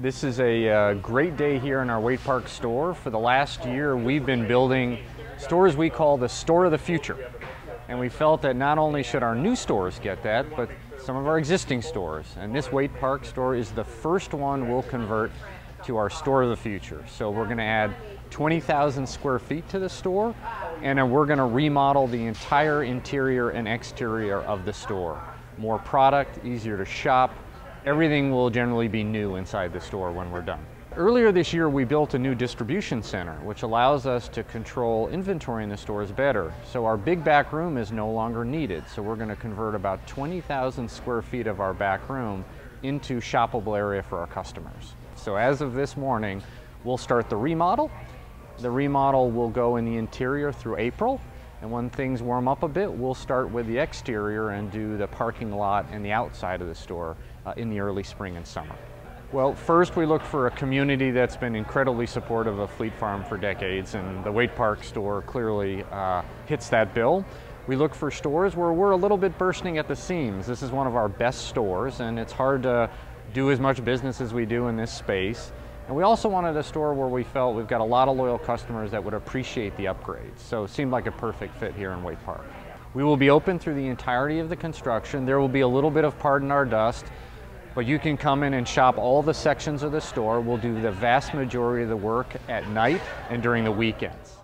This is a uh, great day here in our Waite Park store. For the last year, we've been building stores we call the store of the future. And we felt that not only should our new stores get that, but some of our existing stores. And this Waite Park store is the first one we'll convert to our store of the future. So we're going to add 20,000 square feet to the store, and then we're going to remodel the entire interior and exterior of the store. More product, easier to shop, everything will generally be new inside the store when we're done. Earlier this year, we built a new distribution center, which allows us to control inventory in the stores better. So our big back room is no longer needed. So we're going to convert about 20,000 square feet of our back room into shoppable area for our customers. So as of this morning, we'll start the remodel. The remodel will go in the interior through April. And when things warm up a bit, we'll start with the exterior and do the parking lot and the outside of the store uh, in the early spring and summer. Well, first we look for a community that's been incredibly supportive of Fleet Farm for decades, and the Waite Park store clearly uh, hits that bill. We look for stores where we're a little bit bursting at the seams. This is one of our best stores, and it's hard to do as much business as we do in this space. And we also wanted a store where we felt we've got a lot of loyal customers that would appreciate the upgrades. So it seemed like a perfect fit here in Waite Park. We will be open through the entirety of the construction. There will be a little bit of pardon our dust, but you can come in and shop all the sections of the store. We'll do the vast majority of the work at night and during the weekends.